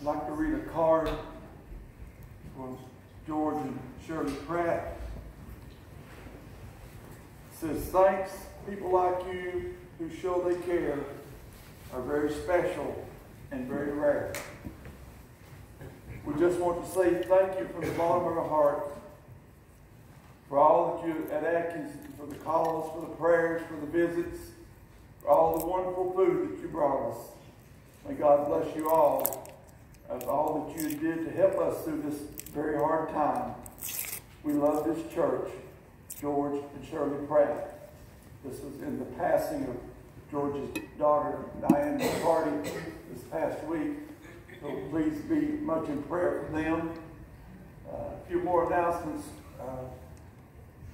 I'd like to read a card from George and Shirley Pratt. It says, Thanks, people like you who show they care are very special and very rare. We just want to say thank you from the bottom of our heart for all that you at Atkins, for the calls, for the prayers, for the visits, for all the wonderful food that you brought us. May God bless you all of all that you did to help us through this very hard time. We love this church, George and Shirley Pratt. This was in the passing of George's daughter, Diane McCarty, this past week. So please be much in prayer for them. Uh, a few more announcements. Uh,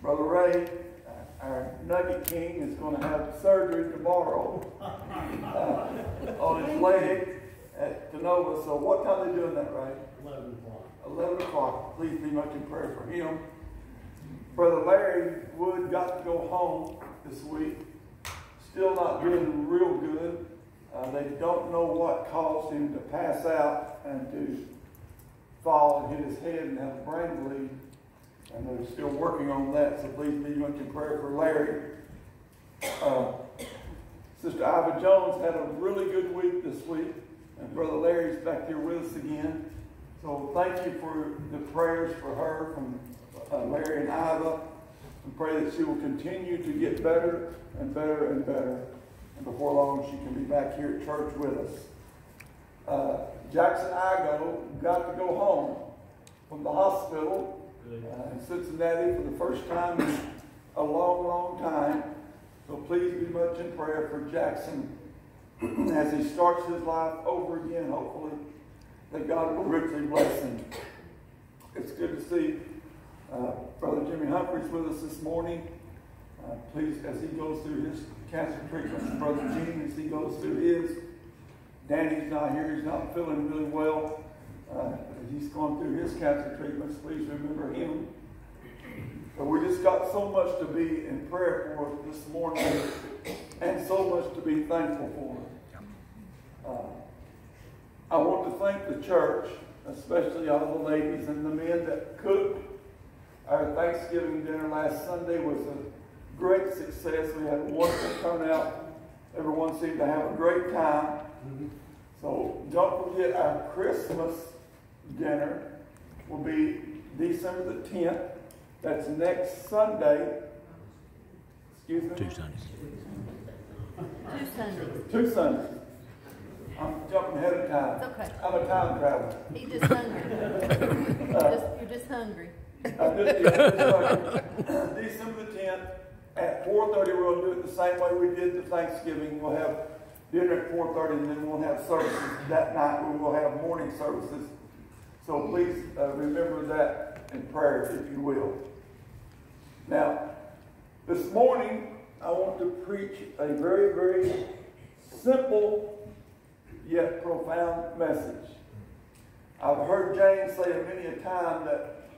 Brother Ray, uh, our Nugget King, is going to have surgery tomorrow uh, on his leg at Canova. So what time are they doing that, right? 11 o'clock. 11 o'clock. Please be much in prayer for him. Brother Larry Wood got to go home this week. Still not doing real good. Uh, they don't know what caused him to pass out and to fall and hit his head and have a brain bleed. And they're still working on that, so please be much in prayer for Larry. Uh, Sister Iva Jones had a really good week this week, and Brother Larry's back here with us again. So thank you for the prayers for her from uh, Larry and Iva. And pray that she will continue to get better and better and better. And before long, she can be back here at church with us. Uh, Jackson Igo got to go home from the hospital uh, in Cincinnati for the first time in a long, long time. So please be much in prayer for Jackson as he starts his life over again, hopefully, that God will richly bless him. It's good to see uh, Brother Jimmy Humphreys with us this morning. Uh, please, as he goes through his cancer treatment, Brother Gene, as he goes through his. Danny's not here, he's not feeling really well. Uh, he's going through his cancer treatments. Please remember him. But we just got so much to be in prayer for this morning and so much to be thankful for. Uh, I want to thank the church, especially all the ladies and the men that cooked. Our Thanksgiving dinner last Sunday was a great success. We had a wonderful turnout. Everyone seemed to have a great time. So don't forget our Christmas dinner will be December the 10th. That's next Sunday. Excuse me? Two Sundays. Two Sundays. Two Sundays. I'm jumping ahead of time. It's okay. I'm a time traveler. He just hungry. You're just, you're just hungry. I'm just- yeah, just like- December the 10th at 4:30, we're going to do it the same way we did the Thanksgiving. We'll have dinner at 4:30 and then we'll have services that night. We will have morning services. So please uh, remember that in prayer, if you will. Now, this morning, I want to preach a very, very simple yet profound message. I've heard James say many a time that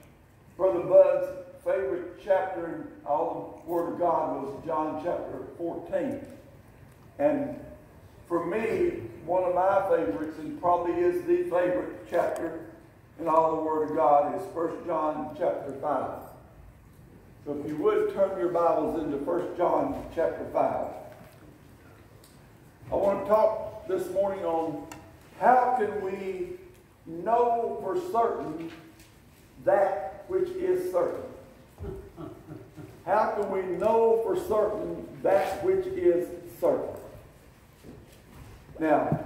Brother Bud's favorite chapter in all the Word of God was John chapter 14. And for me, one of my favorites, and probably is the favorite chapter in all the Word of God, is 1 John chapter 5. So if you would turn your Bibles into 1 John chapter 5. I want to talk this morning on how can we know for certain that which is certain. How can we know for certain that which is certain? Now,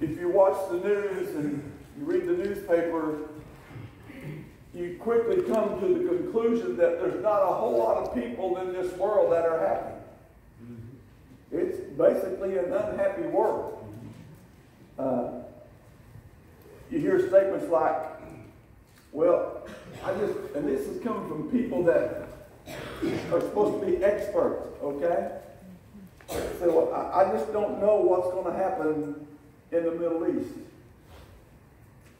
if you watch the news and you read the newspaper, you quickly come to the conclusion that there's not a whole lot of people in this world that are happy. It's basically an unhappy world. Uh, you hear statements like, well, I just, and this is coming from people that are supposed to be experts, okay? So I, I just don't know what's going to happen in the Middle East.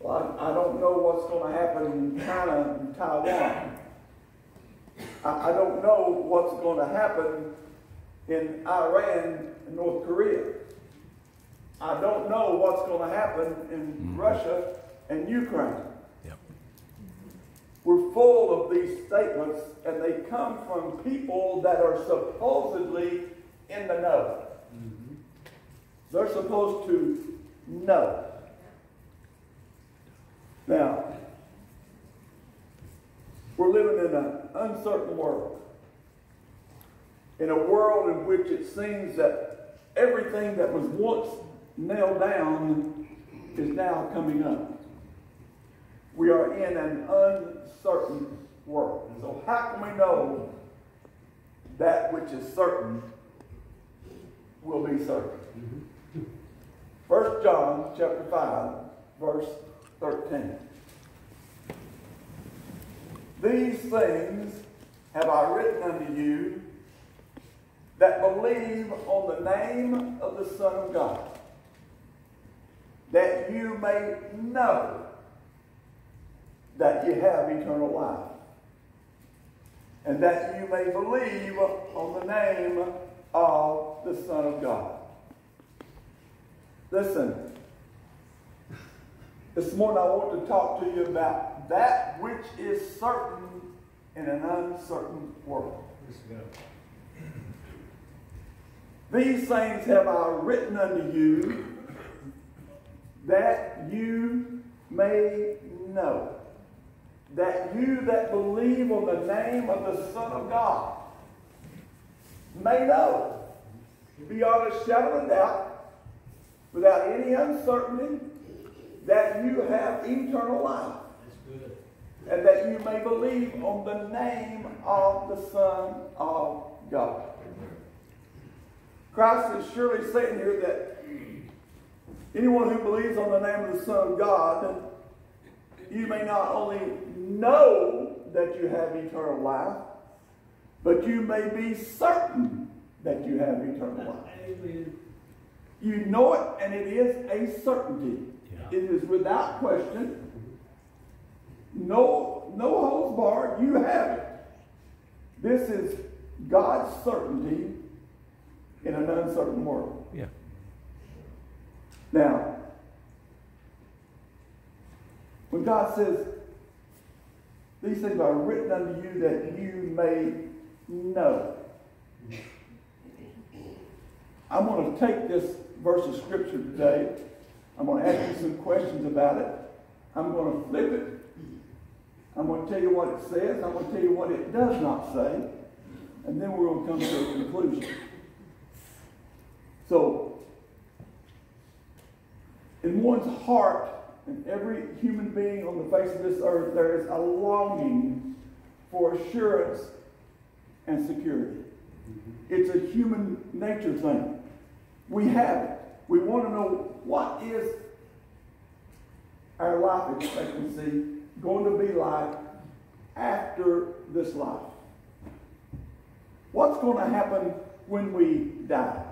Well, I, I don't know what's going to happen in China and Taiwan. I, I don't know what's going to happen in Iran and North Korea. I don't know what's going to happen in mm-hmm. Russia and Ukraine. Yep. We're full of these statements, and they come from people that are supposedly in the know. Mm-hmm. They're supposed to know. Now, we're living in an uncertain world. In a world in which it seems that everything that was once nailed down is now coming up. We are in an uncertain world. And So, how can we know that which is certain will be certain? 1 John chapter 5, verse 13. These things have I written unto you that believe on the name of the Son of God, that you may know that you have eternal life, and that you may believe on the name of the Son of God. Listen, this morning I want to talk to you about that which is certain in an uncertain world. These things have I written unto you that you may know. That you that believe on the name of the Son of God may know beyond a shadow of doubt, without any uncertainty, that you have eternal life. And that you may believe on the name of the Son of God. Christ is surely saying here that anyone who believes on the name of the Son of God, you may not only know that you have eternal life, but you may be certain that you have eternal life. Amen. You know it, and it is a certainty. Yeah. It is without question. No, no holds barred. You have it. This is God's certainty in an uncertain world. Yeah. Now, when God says, These things are written unto you that you may know. I'm going to take this verse of scripture today. I'm going to ask you some questions about it. I'm going to flip it. I'm going to tell you what it says. I'm going to tell you what it does not say. And then we're going to come to a conclusion. So, in one's heart, in every human being on the face of this earth, there is a longing for assurance and security. Mm-hmm. It's a human nature thing. We have it. We want to know what is our life expectancy going to be like after this life? What's going to happen when we die?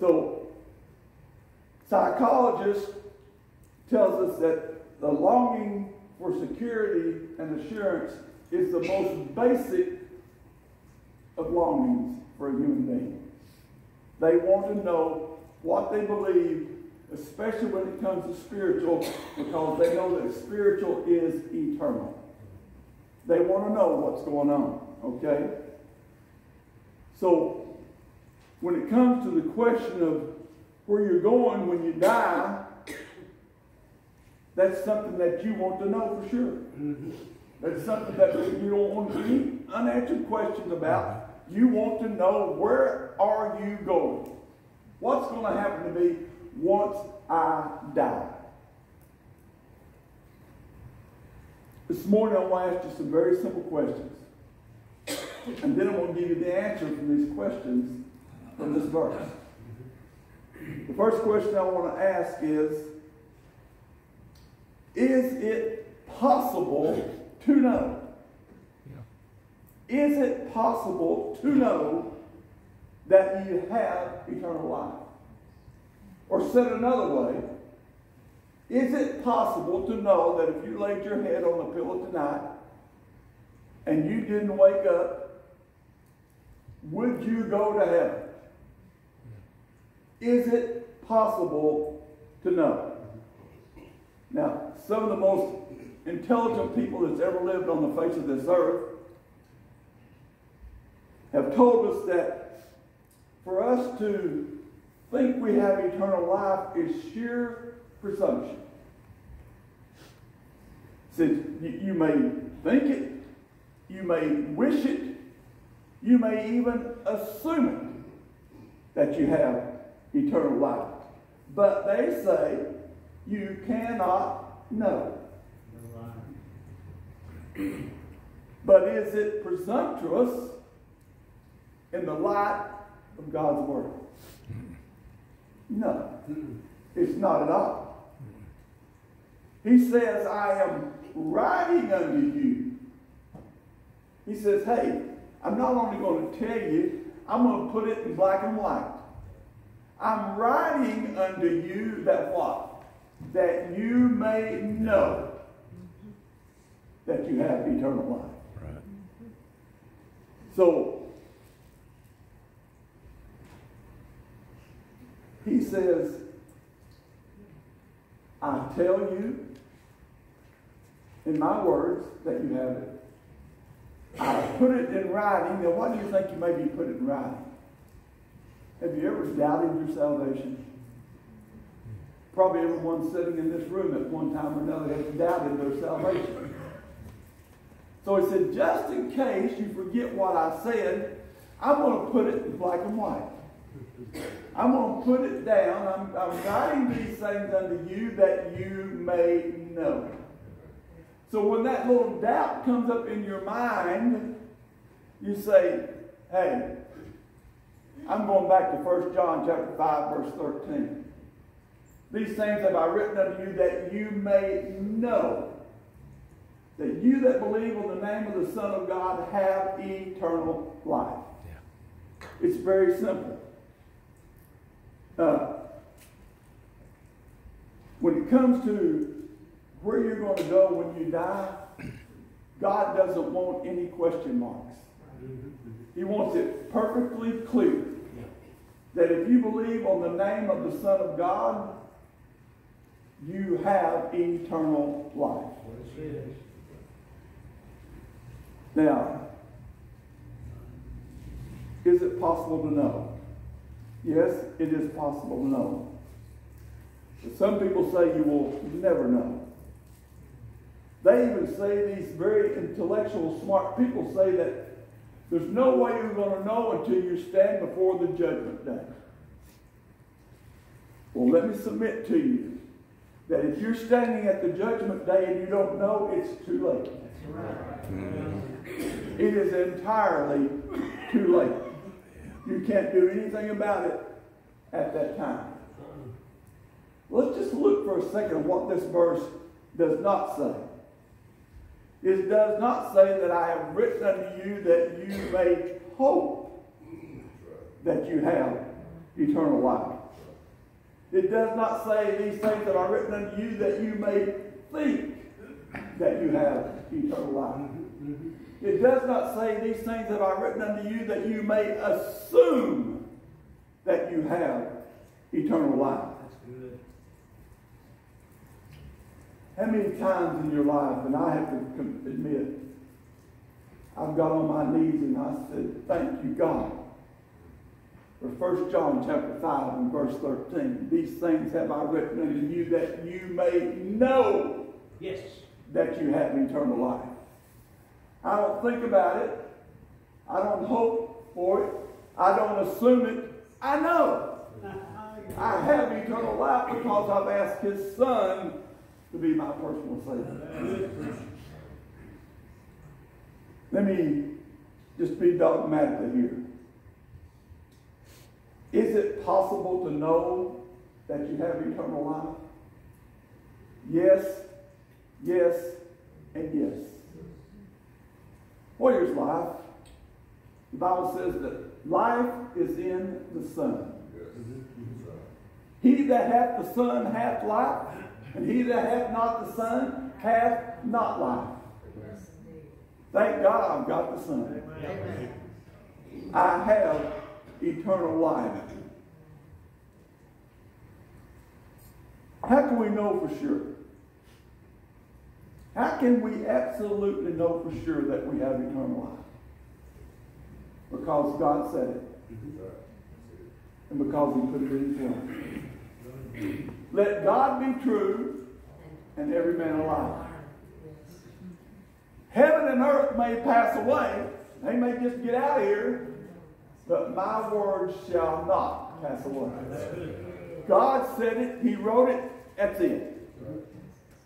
So, psychologists tells us that the longing for security and assurance is the most basic of longings for a human being. They want to know what they believe, especially when it comes to spiritual, because they know that spiritual is eternal. They want to know what's going on, okay? So, when it comes to the question of where you're going when you die, that's something that you want to know for sure. Mm-hmm. That's something that you don't want to be unanswered questions about. You want to know where are you going? What's going to happen to me once I die? This morning I want to ask you some very simple questions. And then I'm going to give you the answer from these questions from this verse. The first question I want to ask is Is it possible to know? Is it possible to know that you have eternal life? Or said another way, is it possible to know that if you laid your head on the pillow tonight and you didn't wake up, would you go to heaven? Is it possible to know? Now, some of the most intelligent people that's ever lived on the face of this earth have told us that for us to think we have eternal life is sheer presumption. Since you, may think it, you may wish it, you may even assume it that you have eternal life. But they say you cannot know. But is it presumptuous in the light of God's Word? No, it's not at all. He says, I am writing unto you. He says, hey, I'm not only going to tell you, I'm going to put it in black and white. I'm writing unto you that what? That you may know that you have eternal life. Right. So, he says, I tell you in my words that you have it. I put it in writing. Now, why do you think you maybe put it in writing? Have you ever doubted your salvation? Probably everyone sitting in this room at one time or another has doubted their salvation. So he said, just in case you forget what I said, I'm going to put it in black and white. I'm going to put it down. I'm, I'm writing these things unto you that you may know. So when that little doubt comes up in your mind, you say, hey, I'm going back to 1 John chapter 5, verse 13. These things have I written unto you that you may know that you that believe on the name of the Son of God have eternal life. Yeah. It's very simple. Uh, when it comes to where you're going to go when you die, God doesn't want any question marks. He wants it perfectly clear that if you believe on the name of the Son of God, you have eternal life. Now, is it possible to know? Yes, it is possible to know. But some people say you will never know. They even say, these very intellectual, smart people say that there's no way you're going to know until you stand before the judgment day. Well, let me submit to you that if you're standing at the judgment day and you don't know, it's too late. It is entirely too late. You can't do anything about it at that time. Let's just look for a second at what this verse does not say. It does not say that I have written unto you that you may hope that you have eternal life. It does not say these things that are written unto you that you may think that you have eternal life. It does not say these things that are written unto you that you may assume that you have eternal life. How many times in your life, and I have to admit, I've got on my knees and I said, Thank you, God. For 1 John chapter 5 and verse 13, these things have I written unto you that you may know yes. that you have eternal life. I don't think about it. I don't hope for it. I don't assume it. I know. I have eternal life because I've asked his son to be my personal Savior. Let me just be dogmatic here. Is it possible to know that you have eternal life? Yes, yes, and yes. What is life? The Bible says that life is in the Son. He that hath the Son hath life. And he that hath not the Son hath not life. Thank God I've got the Son. I have eternal life. How can we know for sure? How can we absolutely know for sure that we have eternal life? Because God said it. And because He put it in His. Let God be true and every man a liar. Heaven and earth may pass away. They may just get out of here. But my word shall not pass away. God said it. He wrote it. That's it.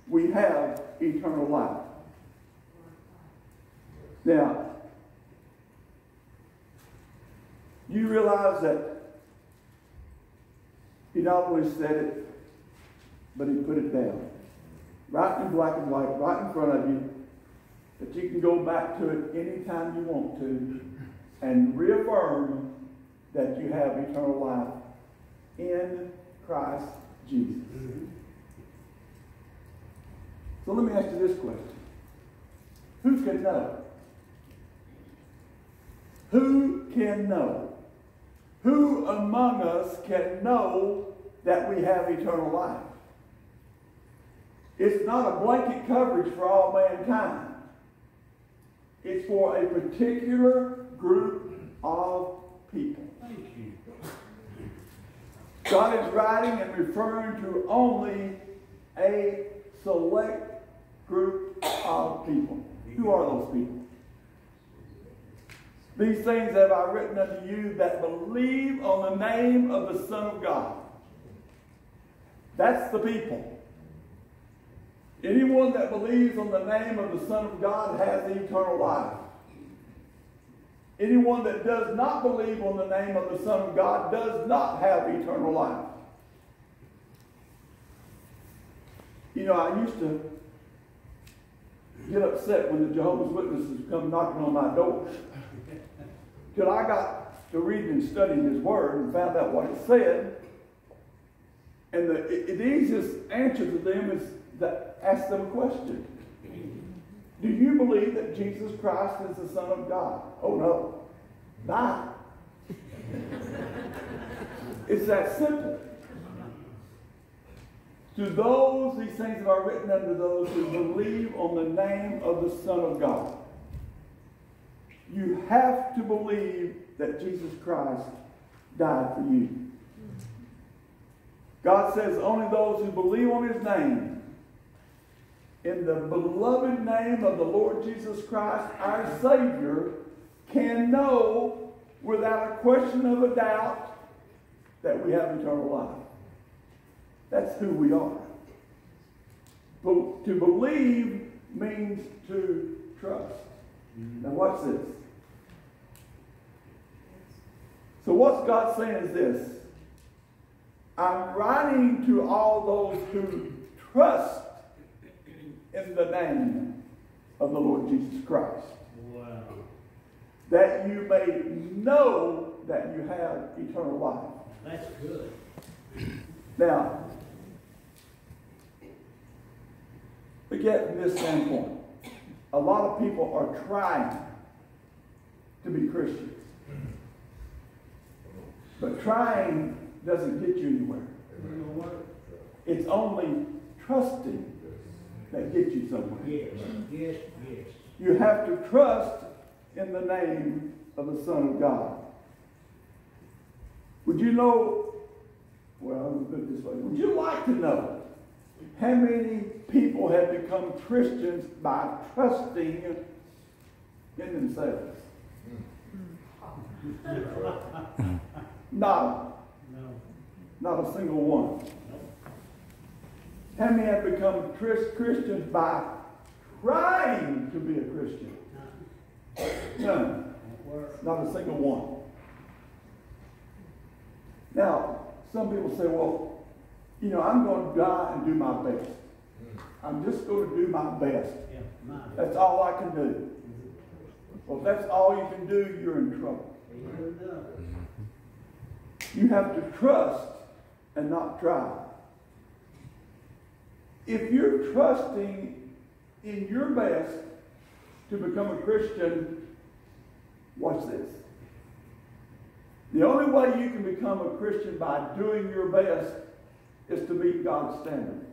We have eternal life. Now, you realize that he not only said it, but he put it down. Right in black and white, right in front of you, that you can go back to it anytime you want to and reaffirm that you have eternal life in Christ Jesus. So let me ask you this question Who can know? Who can know? Who among us can know that we have eternal life? It's not a blanket coverage for all mankind. It's for a particular group of people. Thank you. God is writing and referring to only a select group of people. Who are those people? These things have I written unto you that believe on the name of the Son of God. That's the people. Anyone that believes on the name of the Son of God has eternal life. Anyone that does not believe on the name of the Son of God does not have eternal life. You know, I used to get upset when the Jehovah's Witnesses come knocking on my door. Till I got to reading and studying His Word and found out what it said. And the, the easiest answer to them is to ask them a question. Do you believe that Jesus Christ is the Son of God? Oh no. Bye. it's that simple. To those, these things are written unto those who believe on the name of the Son of God. You have to believe that Jesus Christ died for you. God says only those who believe on his name, in the beloved name of the Lord Jesus Christ, our Savior, can know without a question of a doubt that we have eternal life. That's who we are. But to believe means to trust. Now, watch this. So, what's God saying is this I'm writing to all those who trust in the name of the Lord Jesus Christ. Wow. That you may know that you have eternal life. That's good. Now, forget from this standpoint, a lot of people are trying to be Christians. But trying doesn't get you anywhere. It's only trusting that gets you somewhere. Yes, yes, yes. You have to trust in the name of the Son of God. Would you know, well, let me put it this way. Would you like to know how many people have become Christians by trusting in themselves? Hmm. Not, No. not a single one. How many have become Chris- Christians by trying to be a Christian? None. Not a single one. Now, some people say, well, you know, I'm going to die and do my best. I'm just going to do my best. That's all I can do. Well, if that's all you can do, you're in trouble. You have to trust and not try. If you're trusting in your best to become a Christian, watch this. The only way you can become a Christian by doing your best is to meet God's standard.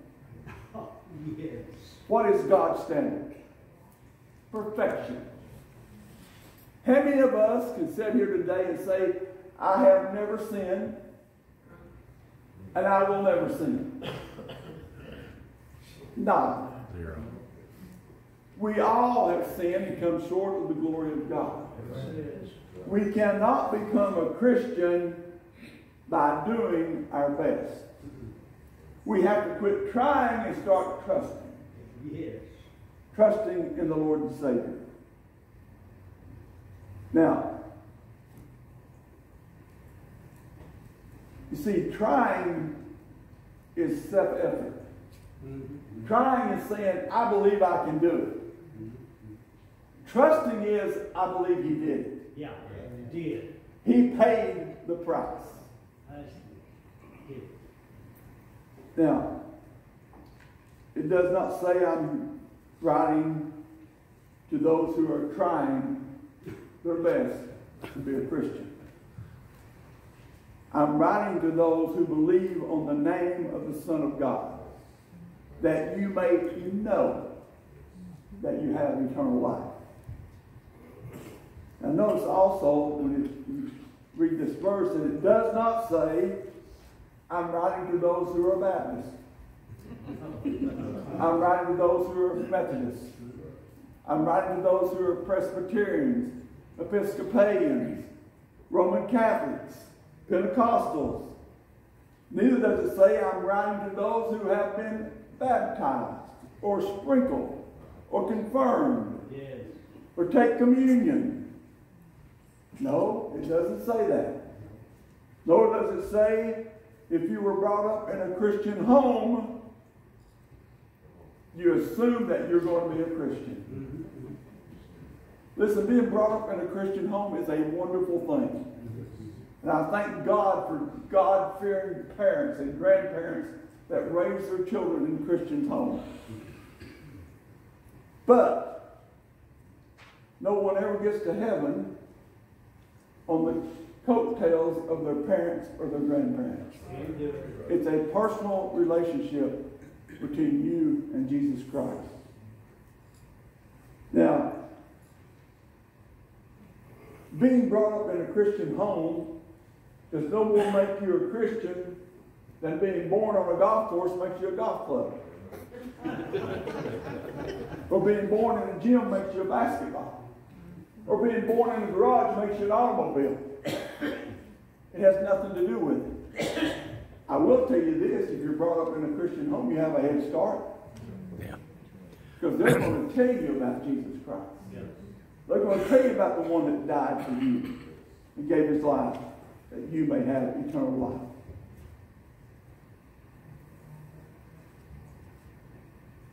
Oh, yes. What is God's standard? Perfection. How many of us can sit here today and say, I have never sinned and I will never sin? None. Zero. We all have sinned and come short of the glory of God. Yes. We cannot become a Christian by doing our best. We have to quit trying and start trusting. Yes. Trusting in the Lord and Savior. Now, you see, trying is self effort. Trying is saying, I believe I can do it. Trusting is, I believe He did it. Yeah, you did. He paid the price. Now, it does not say I'm writing to those who are trying their best to be a Christian. I'm writing to those who believe on the name of the Son of God, that you may know that you have eternal life. Now, notice also when you read this verse that it does not say, I'm writing to those who are Baptists. I'm writing to those who are Methodists. I'm writing to those who are Presbyterians, Episcopalians, Roman Catholics, Pentecostals. Neither does it say I'm writing to those who have been baptized or sprinkled or confirmed Yes. or take communion. No, it doesn't say that. Nor does it say if you were brought up in a Christian home, you assume that you're going to be a Christian. Listen, being brought up in a Christian home is a wonderful thing. And I thank God for God fearing parents and grandparents that raise their children in Christian homes. But no one ever gets to heaven on the coattails of their parents or their grandparents. It's a personal relationship between you and Jesus Christ. Now, being brought up in a Christian home does no more make you a Christian than being born on a golf course makes you a golf club. or being born in a gym makes you a basketball. Or being born in a garage makes you an automobile. It has nothing to do with it. I will tell you this, if you're brought up in a Christian home, you have a head start. Yeah. Because they're going to tell you about Jesus Christ. Yes. They're going to tell you about the one that died for you and gave his life that you may have eternal life.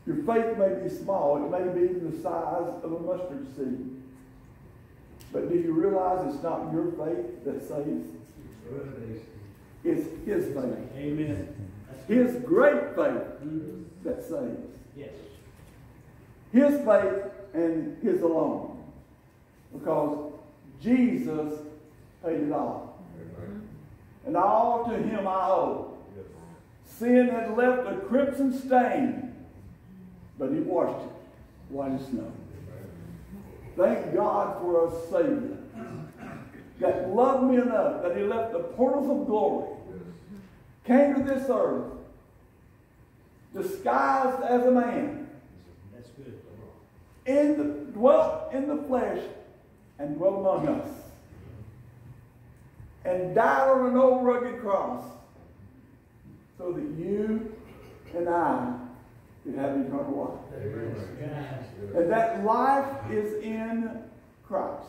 Your faith may be small, it may be the size of a mustard seed. But do you realize it's not your faith that saves? It's his faith. Amen. His great faith that saves. Yes. His faith and his alone. Because Jesus paid it all. And all to him I owe. Sin had left a crimson stain, but he washed it white as snow. Thank God for a Savior that loved me enough that he left the portals of glory, came to this earth, disguised as a man, That's good. in the, dwelt in the flesh and dwelt among us. And died on an old rugged cross so that you and I could have eternal life. Guys. And that life is in Christ.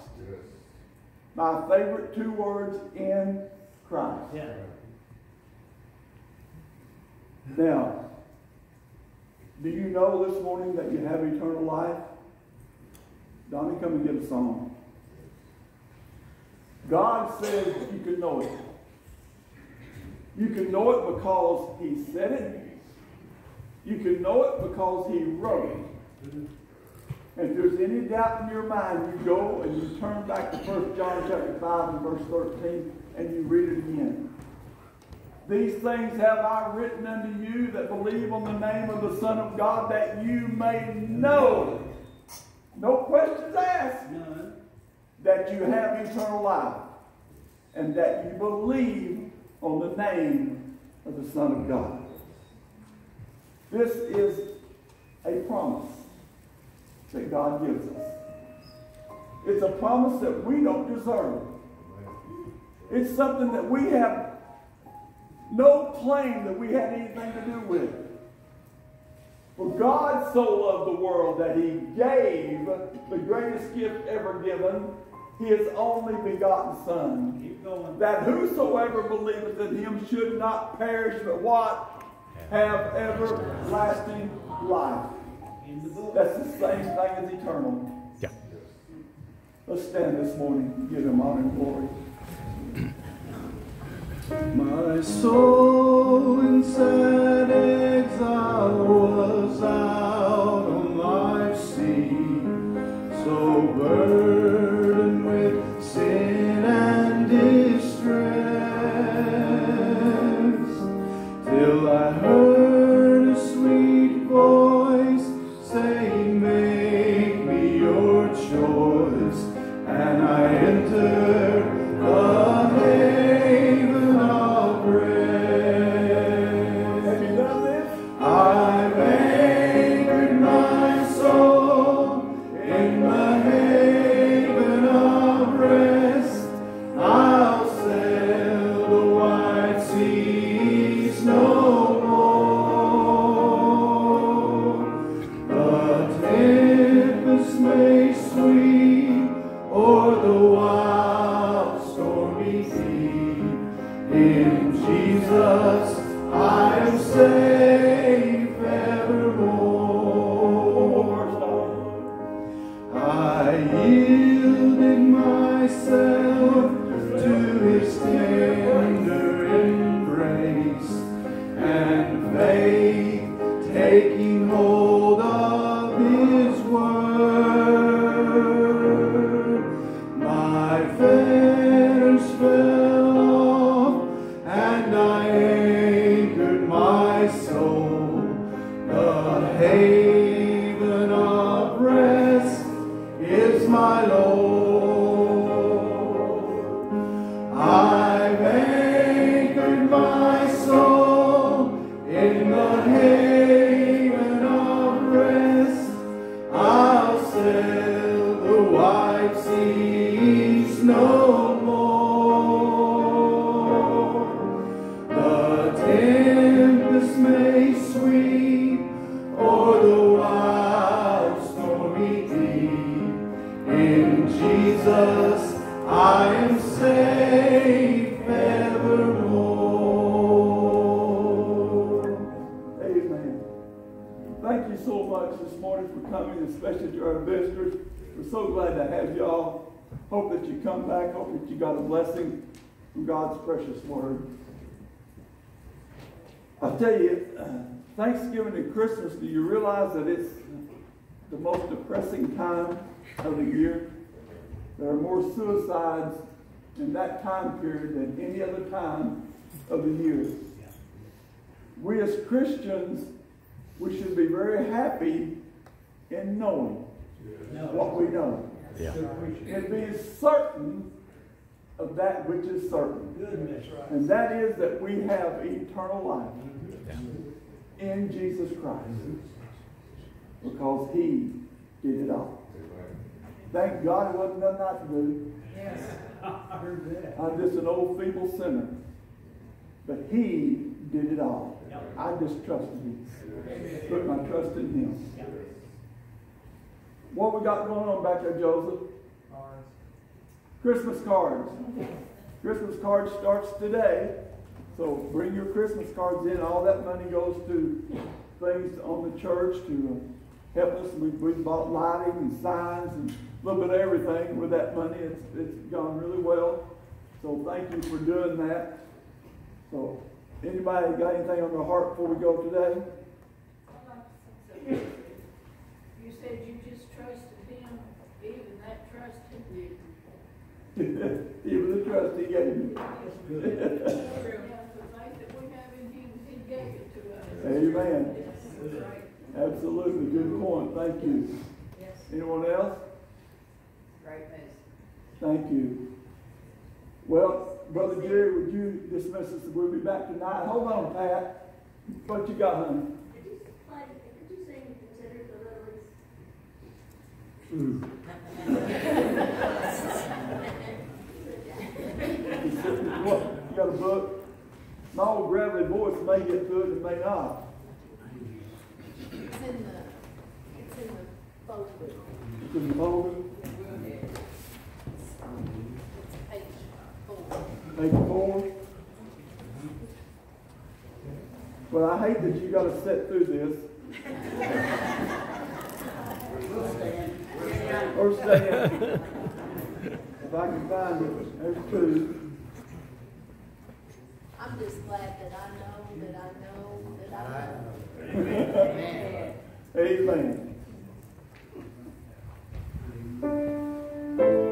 My favorite two words in Christ. Yeah. Now, do you know this morning that you have eternal life? Donnie, come and get a song. God says you can know it. You can know it because He said it. You can know it because He wrote it. And if there's any doubt in your mind, you go and you turn back to 1 John chapter 5 and verse 13 and you read it again. These things have I written unto you that believe on the name of the Son of God, that you may know. No questions asked. None. That you have eternal life. And that you believe on the name of the Son of God. This is a promise that God gives us. It's a promise that we don't deserve. It's something that we have no claim that we had anything to do with. For God so loved the world that he gave the greatest gift ever given, his only begotten Son. Keep going. That whosoever believeth in him should not perish, but what? Have everlasting life. In the book. That's the same thing as eternal. Yeah. Let's stand this morning and give him honor and glory. My soul in I that you come back. Hope that you got a blessing from God's precious word. I tell you, uh, Thanksgiving and Christmas, do you realize that it's the most depressing time of the year? There are more suicides in that time period than any other time of the year. We as Christians, we should be very happy in knowing what we know. Yeah. Good preaching. And being certain of that which is certain. Good message. And that is that we have eternal life Yeah. in Jesus Christ. Because He did it all. Thank God it wasn't nothing I could do. I heard that. I'm just an old feeble sinner. But He did it all. Yep. I just trusted Him. Put my trust in Him. Yeah. What we got going on back there, Joseph? Cards. Christmas cards. Christmas cards starts today. So bring your Christmas cards in. All that money goes to things on the church to uh, help us. We, we bought lighting and signs and a little bit of everything with that money. It's, it's gone really well. So thank you for doing that. So anybody got anything on their heart before we go today? You said you just trusted him, even that trust in you. Even the trust he gave me. That's good. Yeah, the faith that we gave it to us. Amen. Yes. Absolutely, good point, thank you. Yes, Anyone else? great news. Thank you. Well, Brother Jerry, would you dismiss us? We'll be back tonight. Hold on, Pat. What you got, honey? Could you play, could you sing Consider the Lilies? Hmm. What, you got a book? My old gravelly voice may get through it and may not. It's in the, it's in the folder. It's in the folder, It's page four. page four. Well, I hate that you gotta sit through this. Or stand. If I can find it, there's two. I'm just glad that I know, that I know, that I know. Amen. Consider the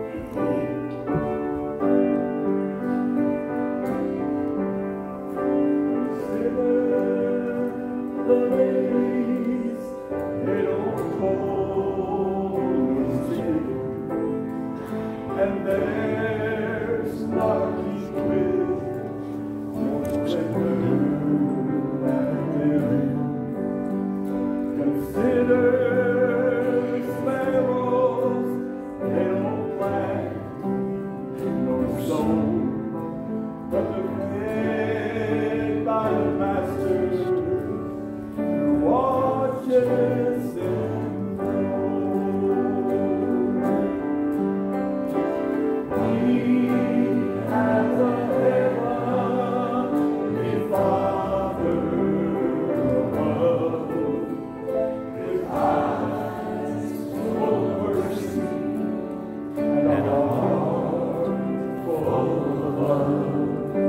love.